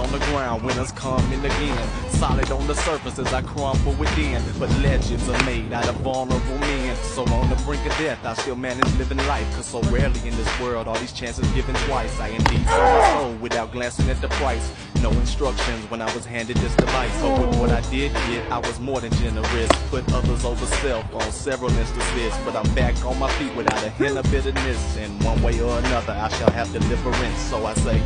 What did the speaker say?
on the ground, winners coming again. Solid on the surface as I crumble within. But legends are made out of vulnerable men. So on the brink of death, I still manage living life. Cause so rarely in this world are these chances given twice. I indeed sold my soul without glancing at the price. No instructions when I was handed this device. But with what I did get, I was more than generous. Put others over self on several instances. But I'm back on my feet without a hint of bitterness. In one way or another, I shall have deliverance. So I say,